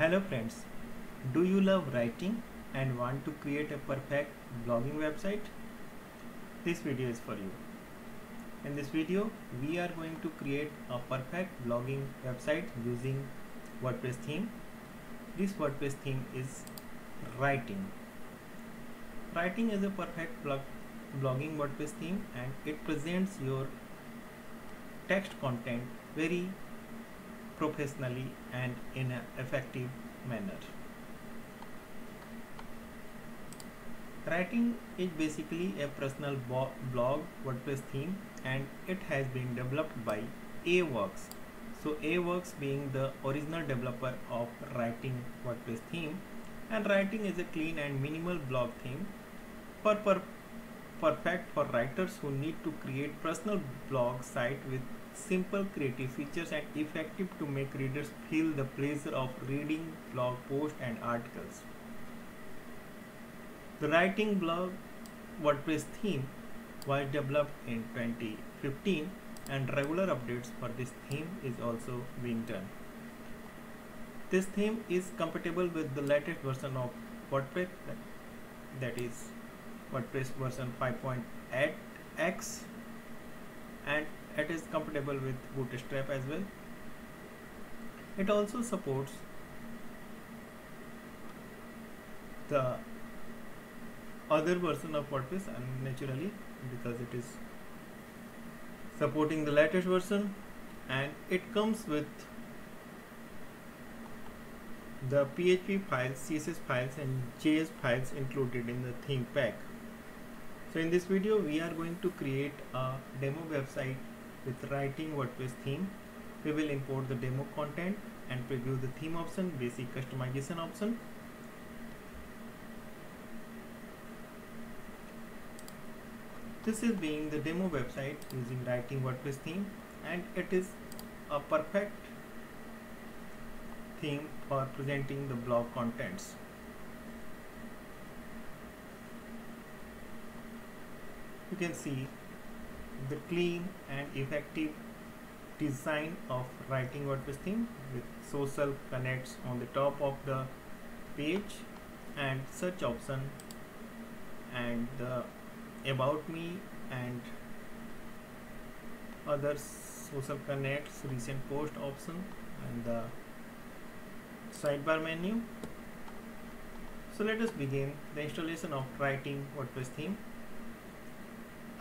Hello friends, do you love writing and want to create a perfect blogging website? This video is for you. In this video, we are going to create a perfect blogging website using WordPress theme. This WordPress theme is writing. Writing is a perfect blog blogging WordPress theme and it presents your text content very professionally and in an effective manner. Writing is basically a personal blog WordPress theme and it has been developed by Aworks. So Aworks being the original developer of writing WordPress theme and writing is a clean and minimal blog theme for, for perfect for writers who need to create personal blog site with simple creative features and effective to make readers feel the pleasure of reading blog posts and articles. The writing blog WordPress theme was developed in 2015 and regular updates for this theme is also being done. This theme is compatible with the latest version of WordPress that is WordPress version 5.8x and it is compatible with bootstrap as well it also supports the other version of WordPress and naturally because it is supporting the latest version and it comes with the PHP files, CSS files and JS files included in the theme pack. So in this video we are going to create a demo website with writing WordPress theme. We will import the demo content and preview the theme option, basic customization option. This is being the demo website using writing WordPress theme and it is a perfect theme for presenting the blog contents. You can see the clean and effective design of writing WordPress theme with social connects on the top of the page and search option and the about me and other social connects recent post option and the sidebar menu. So let us begin the installation of writing WordPress theme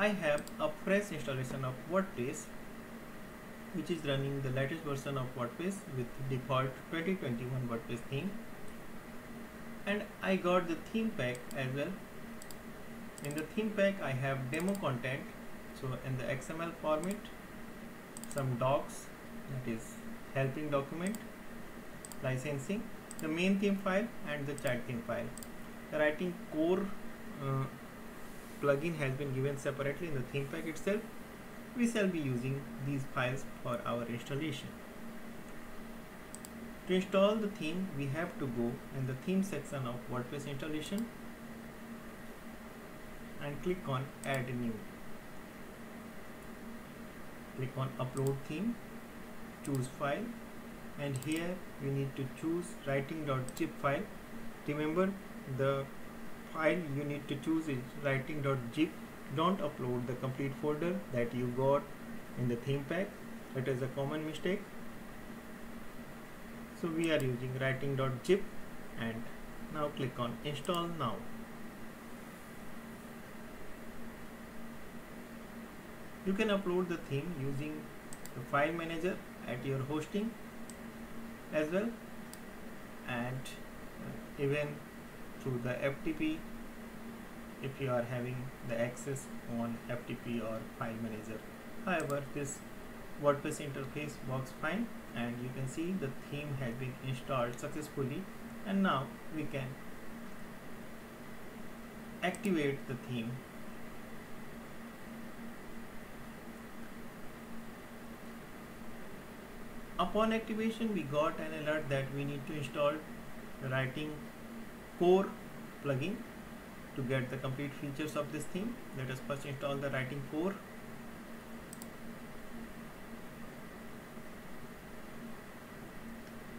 I have a fresh installation of WordPress which is running the latest version of WordPress with default 2021 WordPress theme. And I got the theme pack as well. In the theme pack I have demo content so in the XML format some docs that is helping document licensing the main theme file and the chat theme file. The writing core uh, plugin has been given separately in the theme pack itself. We shall be using these files for our installation. To install the theme, we have to go in the theme section of WordPress installation and click on add new. Click on upload theme, choose file and here we need to choose writing.zip file. Remember the file you need to choose is writing.zip don't upload the complete folder that you got in the theme pack. It is a common mistake. So we are using writing.zip and now click on install now. You can upload the theme using the file manager at your hosting as well. And uh, even through the FTP if you are having the access on FTP or file manager. However, this WordPress interface works fine and you can see the theme has been installed successfully and now we can activate the theme upon activation we got an alert that we need to install the writing core plugin to get the complete features of this theme. Let us first install the writing core.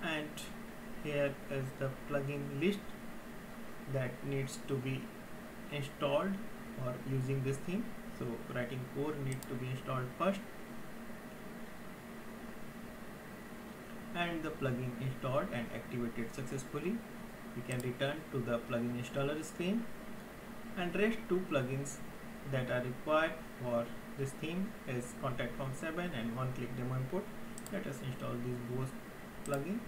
And here is the plugin list that needs to be installed or using this theme. So writing core need to be installed first. And the plugin installed and activated successfully we can return to the plugin installer screen and rest two plugins that are required for this theme is contact form 7 and one click demo import let us install these both plugin.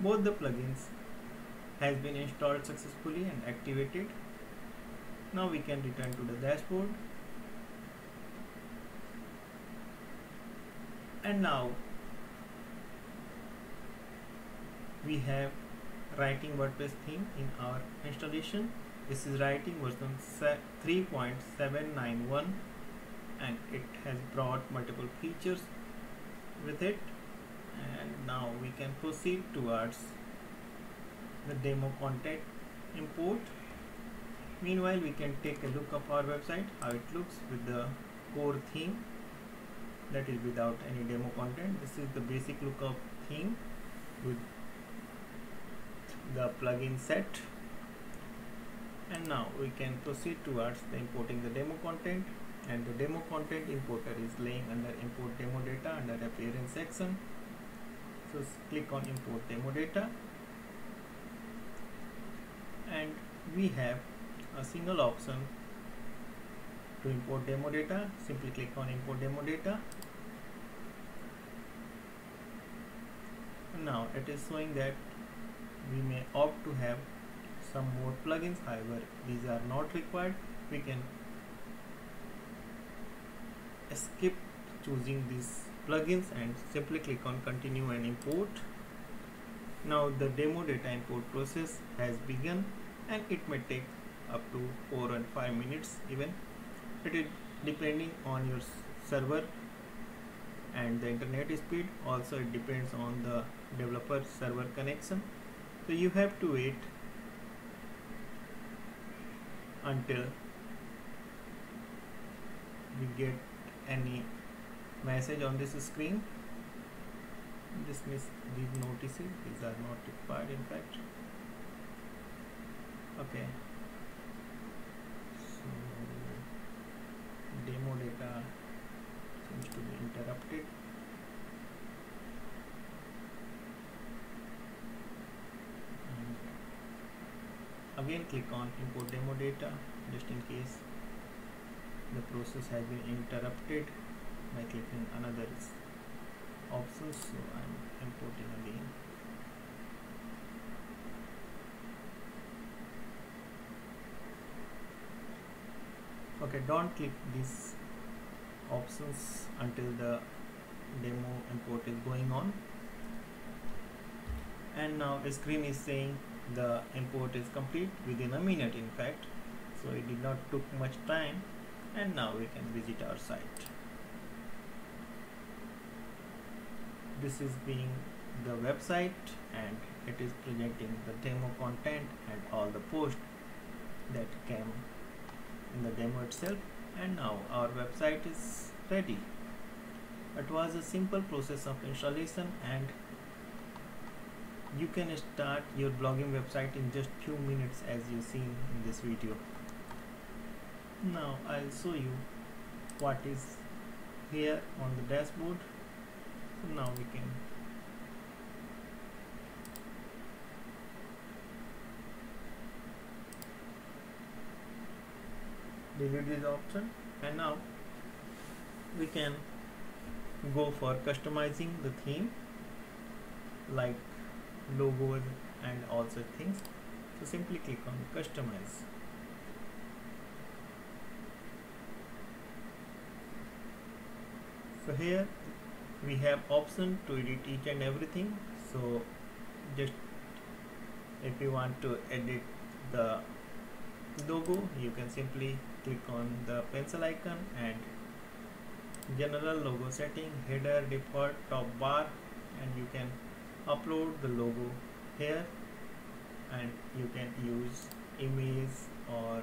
Both the plugins has been installed successfully and activated. Now we can return to the dashboard and now we have writing WordPress theme in our installation. This is writing version 3.791 and it has brought multiple features with it. And now we can proceed towards the demo content import. Meanwhile we can take a look of our website how it looks with the core theme that is without any demo content. This is the basic look of theme with the plugin set. And now we can proceed towards the importing the demo content. And the demo content importer is laying under import demo data under appearance section. So click on import demo data. And we have a single option to import demo data. Simply click on import demo data now it is showing that we may opt to have some more plugins. However these are not required. We can skip choosing these plugins and simply click on continue and import. Now the demo data import process has begun and it may take up to 4 and 5 minutes even. It is depending on your server and the internet speed. Also it depends on the developer server connection. So you have to wait until we get any message on this screen. Dismiss these notices these are not required in fact. Okay so demo data seems to be interrupted again click on import demo data just in case the process has been interrupted by clicking another option so I'm importing again. Okay don't click these options until the demo import is going on. And now the screen is saying the import is complete within a minute in fact. So it did not took much time and now we can visit our site. This is being the website and it is presenting the demo content and all the posts that came in the demo itself. And now our website is ready. It was a simple process of installation and you can start your blogging website in just few minutes as you seen in this video. Now I'll show you what is here on the dashboard. So now we can delete this option. And now we can go for customizing the theme like logos and all such things. So simply click on customize. So here we have option to edit each and everything. So just if you want to edit the logo you can simply click on the pencil icon and general logo setting header default top bar and you can upload the logo here and you can use image or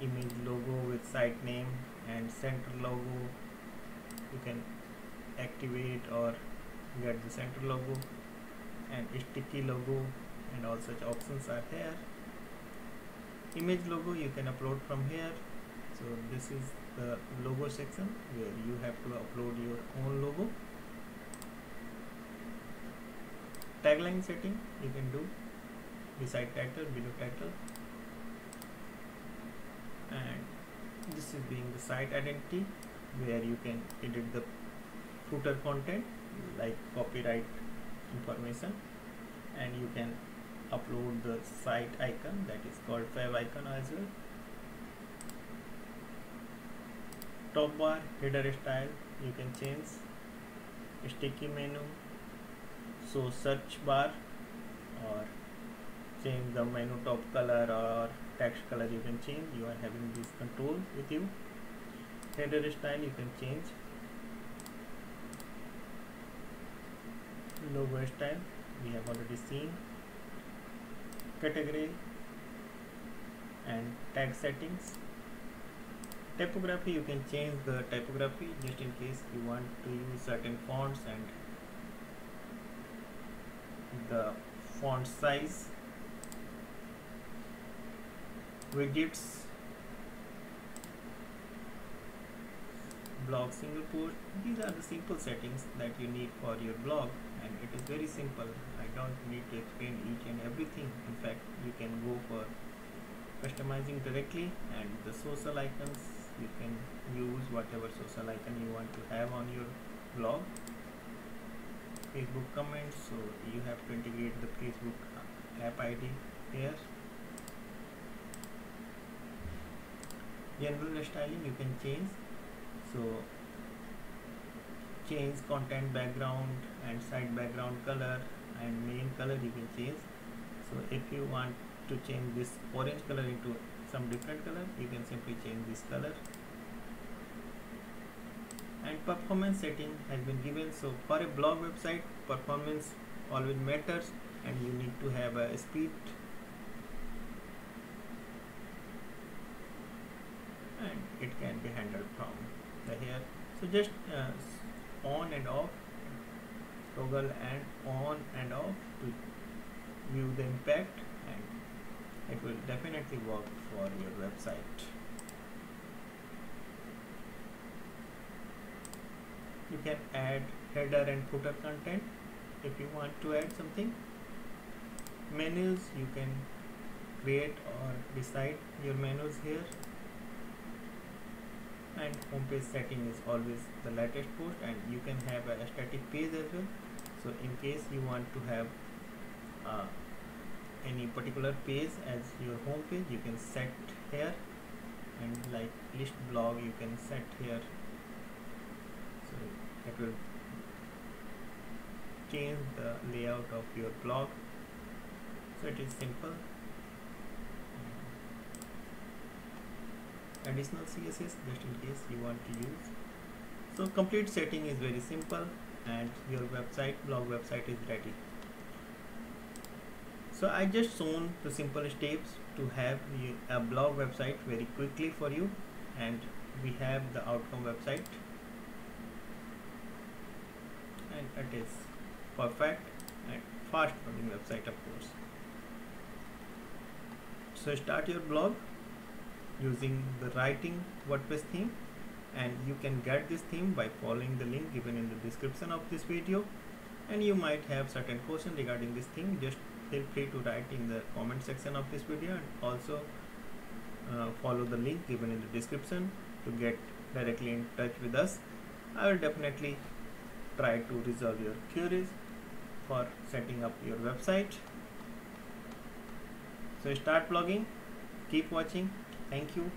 image logo with site name and center logo. You can activate or get the center logo and sticky logo and all such options are here image logo you can upload from here. So this is the logo section where you have to upload your own logo tagline setting you can do. Beside title below title. And this is being the site identity where you can edit the footer content like copyright information. And you can upload the site icon that is called favicon as well. Top bar header style you can change. Sticky menu so search bar or change the menu top color or text color you can change. You are having this control with you. Header style you can change. Logo style we have already seen. Category and tag settings. Typography you can change the typography just in case you want to use certain fonts and the font size widgets blog single post these are the simple settings that you need for your blog and it is very simple. I don't need to explain each and everything. In fact you can go for customizing directly and the social icons you can use whatever social icon you want to have on your blog Facebook comments so you have to integrate the Facebook app ID here. General styling you can change. So change content background and site background color and main color you can change. So if you want to change this orange color into some different color you can simply change this color and performance setting has been given. So for a blog website performance always matters and you need to have a speed. And it can be handled from the here. So just uh, on and off toggle and on and off to view the impact and it will definitely work for your website you can add header and footer content if you want to add something. Menus you can create or decide your menus here. And homepage setting is always the latest post and you can have a static page as well. So in case you want to have uh, any particular page as your home page you can set here. And like list blog you can set here will change the layout of your blog so it is simple. Additional css just in case you want to use. So complete setting is very simple and your website blog website is ready. So i just shown the simple steps to have a blog website very quickly for you. And we have the outcome website and it is perfect. And fast running website of course. So start your blog using the writing WordPress theme. And you can get this theme by following the link given in the description of this video. And you might have certain question regarding this theme. Just feel free to write in the comment section of this video. And also uh, follow the link given in the description to get directly in touch with us. I will definitely try to resolve your queries for setting up your website. So start blogging. Keep watching. Thank you.